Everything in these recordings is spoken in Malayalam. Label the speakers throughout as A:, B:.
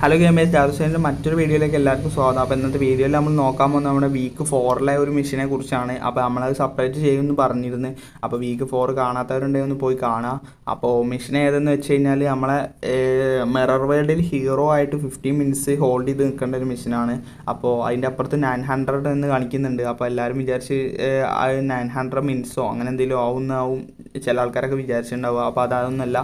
A: ഹലോ ഗെയിമേഴ്സ് ജാറുസേന്റെ മറ്റൊരു വീഡിയോയിലേക്ക് എല്ലാവർക്കും സ്വാഗതം. അപ്പോൾ ഇന്നത്തെ വീഡിയോയിൽ നമ്മൾ നോക്കാൻ പോകുന്നത് നമ്മുടെ വീക്ക് ഫോറിലെ ഒരു മിഷനെ കുറിച്ചാണ്. അപ്പോൾ നമ്മളത് സെപ്പറേറ്റ് ചെയ്യുമെന്ന് പറഞ്ഞിരുന്നു. അപ്പോൾ വീക്ക് ഫോർ കാണാത്തവരുണ്ടെങ്കിൽ ഒന്ന് പോയി കാണാം. അപ്പോൾ മിഷൻ ഏതെന്ന് വെച്ച് കഴിഞ്ഞാൽ നമ്മളെ മിറർ വേൾഡിൽ ഹീറോ ആയിട്ട് ഫിഫ്റ്റീൻ മിനിറ്റ്സ് ഹോൾഡ് ചെയ്ത് നിൽക്കേണ്ട ഒരു മിഷനാണ് അപ്പോൾ അതിന്റെ അപ്പുറത്ത് നയൻ ഹൺഡ്രഡ് എന്ന് കാണിക്കുന്നുണ്ട്. അപ്പോൾ എല്ലാവരും വിചാരിച്ച് നയൻ ഹൺഡ്രഡ് മിനിറ്റ്സോ അങ്ങനെ എന്തെങ്കിലും ആവുന്നാവും ചില ആൾക്കാരൊക്കെ വിചാരിച്ചിട്ടുണ്ടാവുക. അപ്പോൾ അതൊന്നുമല്ല.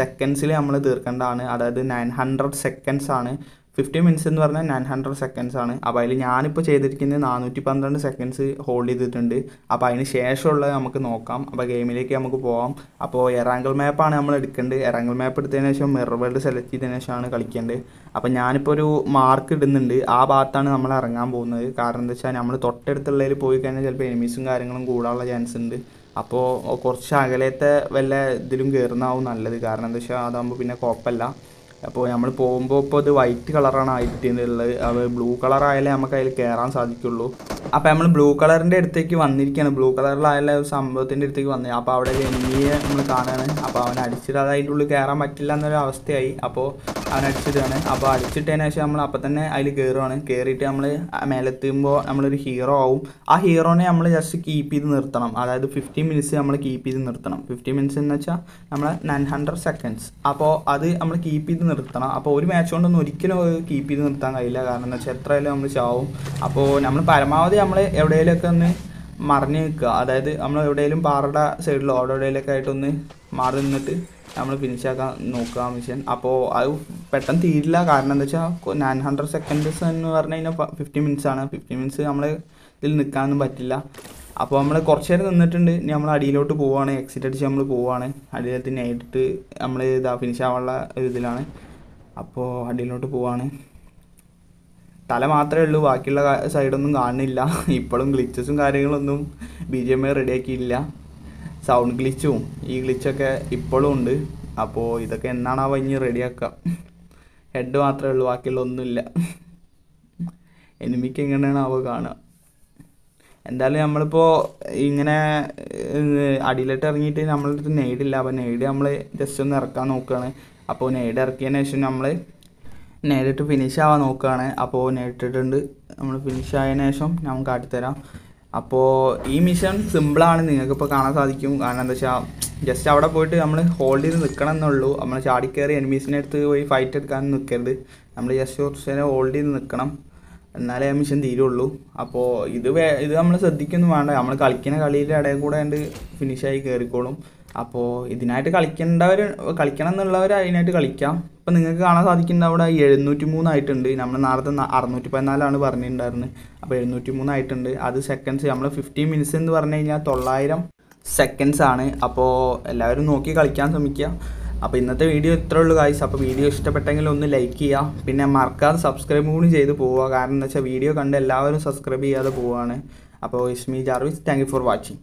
A: സെക്കൻഡ്സിൽ നമ്മൾ തീർക്കേണ്ടതാണ്. അതായത് നയൻ ഹൺഡ്രഡ് സെക്കൻഡ്സ് ആണ്. ഫിഫ്റ്റി മിനിറ്റ്സ് എന്ന് പറഞ്ഞാൽ നയൻ ഹൺഡ്രഡ് സെക്കൻഡ്സ് ആണ്. അപ്പോൾ അതിൽ ഞാനിപ്പോൾ ചെയ്തിരിക്കുന്നത് നാനൂറ്റി പന്ത്രണ്ട് സെക്കൻഡ്സ് ഹോൾഡ് ചെയ്തിട്ടുണ്ട്. അപ്പോൾ അതിന് ശേഷമുള്ളത് നമുക്ക് നോക്കാം. അപ്പോൾ ഗെയിമിലേക്ക് നമുക്ക് പോകാം അപ്പോൾ എറാങ്കിൾ മാപ്പാണ് നമ്മൾ എടുക്കേണ്ടത്. എറാങ്കിൾ മാപ്പ് എടുത്തതിന് ശേഷം മിറർ വേൾഡ് സെലക്ട് ചെയ്തതിന് ശേഷമാണ് കളിക്കേണ്ടത്. അപ്പോൾ ഞാനിപ്പോൾ ഒരു മാർക്ക് ഇടുന്നുണ്ട്. ആ ഭാഗത്താണ് നമ്മൾ ഇറങ്ങാൻ പോകുന്നത്. കാരണം എന്താ വെച്ചാൽ നമ്മൾ തൊട്ടടുത്തുള്ളതിൽ പോയി കഴിഞ്ഞാൽ ചിലപ്പോൾ എനിമീസും കാര്യങ്ങളും കൂടാനുള്ള ചാൻസ് ഉണ്ട്. അപ്പോൾ കുറച്ച് അകലത്തെ വല്ല ഇതിലും കയറുന്നതാവും നല്ലത്. കാരണം എന്താ വെച്ചാൽ അതാകുമ്പോൾ പിന്നെ കുഴപ്പമില്ല. അപ്പോൾ നമ്മൾ പോകുമ്പോൾ ഇപ്പോൾ ഇത് വൈറ്റ് കളറാണ് ആയിട്ടുള്ളത് അത് ബ്ലൂ കളർ ആയാലേ നമുക്ക് അതിൽ കയറാൻ സാധിക്കുള്ളൂ. അപ്പോൾ നമ്മൾ ബ്ലൂ കളറിന്റെ അടുത്തേക്ക് വന്നിരിക്കുകയാണ് ബ്ലൂ കളറിലായാലും ഒരു സംഭവത്തിന്റെ അടുത്തേക്ക് വന്നത് അപ്പോൾ അവിടെ ഒരു നമ്മൾ കാണുകയാണ് അപ്പോൾ അവൻ അടിച്ചിട്ട് കയറാൻ പറ്റില്ല എന്നൊരു അവസ്ഥയായി. അപ്പോൾ അവൻ അപ്പോൾ അടിച്ചിട്ടതിന് ശേഷം നമ്മൾ അപ്പം തന്നെ അതിൽ കയറുകയാണ് കയറിയിട്ട് നമ്മൾ മേലെത്തുമ്പോൾ നമ്മളൊരു ഹീറോ ആവും. ആ ഹീറോനെ നമ്മൾ ജസ്റ്റ് കീപ്പ് ചെയ്ത് നിർത്തണം. അതായത് ഫിഫ്റ്റി മിനിറ്റ്സ് നമ്മൾ കീപ്പ് ചെയ്ത് നിർത്തണം. ഫിഫ്റ്റി മിനിറ്റ്സ് എന്ന് വെച്ചാൽ നമ്മൾ നയൻ ഹൺഡ്രഡ് സെക്കൻഡ്സ് അപ്പോൾ അത് നമ്മൾ കീപ്പ് ചെയ്ത് നിർത്തണം. അപ്പോൾ ഒരു മാച്ച് കൊണ്ടൊന്നും ഒരിക്കലും കീപ്പ് ചെയ്ത് നിർത്താൻ കഴിയില്ല. കാരണം എന്ന് വെച്ചാൽ എത്രയായാലും നമ്മൾ ചാവും. അപ്പോൾ നമ്മൾ പരമാവധി നമ്മൾ എവിടെയെങ്കിലുമൊക്കെ ഒന്ന് മറിഞ്ഞ് നിൽക്കുക. അതായത് നമ്മൾ എവിടെയെങ്കിലും പാറയുടെ സൈഡിലോ അവിടെ എവിടെയെങ്കിലൊക്കെ ആയിട്ടൊന്ന് മാറി നിന്നിട്ട് നമ്മൾ ഫിനിഷ് ആക്കാൻ നോക്കുക മിഷൻ അപ്പോൾ അത് പെട്ടെന്ന് തീരില്ല. കാരണം എന്താ വെച്ചാൽ നയൻ ഹൺഡ്രഡ് സെക്കൻഡ്സ് എന്ന് പറഞ്ഞു കഴിഞ്ഞാൽ ഫിഫ്റ്റി മിനിറ്റ്സ് ആണ്. ഫിഫ്റ്റി മിനിറ്റ്സ് നമ്മൾ ഇതിൽ നിൽക്കാനൊന്നും പറ്റില്ല. അപ്പോൾ നമ്മൾ കുറച്ച് നേരം നിന്നിട്ടുണ്ട്. ഇനി നമ്മൾ അടിയിലോട്ട് പോവുകയാണ് എക്സിറ്റ് അടിച്ച് നമ്മൾ പോവുകയാണ് അടിയിലത്ത് നേരിട്ട് നമ്മൾ ഇതാ ഫിനിഷ് ആവാനുള്ള ഇതിലാണ് അപ്പോൾ അടിയിലോട്ട് പോവാണ്. തല മാത്രമേ ഉള്ളൂ. ബാക്കിയുള്ള സൈഡൊന്നും കാണുന്നില്ല. ഇപ്പോഴും ഗ്ലിച്ചസും കാര്യങ്ങളൊന്നും ബി ജി എം ഐ റെഡിയാക്കിയില്ല സൗണ്ട് ഗ്ലിച്ചും ഈ ഗ്ലിച്ചൊക്കെ ഇപ്പോഴും ഉണ്ട്. അപ്പോൾ ഇതൊക്കെ എന്നാണാവോ ഇനി റെഡിയാക്കുക ഹെഡ് മാത്രമേ ഉള്ളൂ ബാക്കിയുള്ള ഒന്നുമില്ല എനിമിക്ക് എങ്ങനെയാണ് അവ കാണുക എന്തായാലും നമ്മളിപ്പോൾ ഇങ്ങനെ അടിയിലോട്ട് ഇറങ്ങിയിട്ട് നമ്മളടുത്ത് നെയ്ഡില്ല അപ്പോൾ നെയ്ഡ് നമ്മൾ ജസ്റ്റ് ഒന്ന് ഇറക്കാൻ നോക്കുകയാണ് അപ്പോൾ നെയ്ഡ് ഇറക്കിയതിന് ശേഷം നമ്മൾ നേരിട്ട് ഫിനിഷ് ആവാൻ നോക്കുകയാണ് അപ്പോൾ നേരിട്ടിട്ടുണ്ട് നമ്മൾ ഫിനിഷ് ആയതിനു ശേഷം ഞാൻ കാട്ടിത്തരാം. അപ്പോൾ ഈ മിഷൻ സിമ്പിളാണ് നിങ്ങൾക്കിപ്പോൾ കാണാൻ സാധിക്കും. കാരണം എന്താ വെച്ചാൽ ജസ്റ്റ് അവിടെ പോയിട്ട് നമ്മൾ ഹോൾഡ് ചെയ്ത് നിൽക്കണം എന്നുള്ളൂ. നമ്മൾ ചാടിക്കയറി എനിമീസിന്റെ അടുത്ത് പോയി ഫൈറ്റ് എടുക്കാൻ നിൽക്കരുത് നമ്മൾ ജസ്റ്റ് കുറച്ച് നേരം ഹോൾഡ് ചെയ്ത് നിൽക്കണം എന്നാലേ ആ മിഷൻ തീരുള്ളൂ. അപ്പോൾ ഇത് വേ ഇത് നമ്മൾ ശ്രദ്ധിക്കൊന്നും വേണ്ട. നമ്മൾ കളിക്കുന്ന കളിയുടെ ഇടയിൽ കൂടെ ഉണ്ട് ഫിനിഷായി കയറിക്കോളും അപ്പോൾ ഇതിനായിട്ട് കളിക്കേണ്ടവർ കളിക്കണം എന്നുള്ളവർ അതിനായിട്ട് കളിക്കാം. ഇപ്പം നിങ്ങൾക്ക് കാണാൻ സാധിക്കുന്ന അവിടെ എഴുന്നൂറ്റി മൂന്നായിട്ടുണ്ട് നമ്മൾ നേരത്തെ അറുന്നൂറ്റി പതിനാലാണ് പറഞ്ഞിട്ടുണ്ടായിരുന്നത്. അപ്പോൾ എഴുന്നൂറ്റി മൂന്നായിട്ടുണ്ട് അത് സെക്കൻഡ്സ് നമ്മൾ ഫിഫ്റ്റീൻ മിനിറ്റ്സ് എന്ന് പറഞ്ഞു കഴിഞ്ഞാൽ തൊള്ളായിരം സെക്കൻഡ്സ് ആണ്. അപ്പോൾ എല്ലാവരും നോക്കി കളിക്കാൻ ശ്രമിക്കുക. അപ്പോൾ ഇന്നത്തെ വീഡിയോ ഇത്രേ ഉള്ളൂ കായ്സ് അപ്പോൾ വീഡിയോ ഇഷ്ടപ്പെട്ടെങ്കിൽ ഒന്ന് ലൈക്ക് ചെയ്യുക. പിന്നെ മറക്കാതെ സബ്സ്ക്രൈബ് കൂടി ചെയ്ത് പോവുക. കാരണം എന്താ വെച്ചാൽ വീഡിയോ കണ്ട് എല്ലാവരും സബ്സ്ക്രൈബ് ചെയ്യാതെ പോവുകയാണ്. അപ്പോൾ ഇസ്മി ജാർവിസ് താങ്ക് ഫോർ വാച്ചിങ്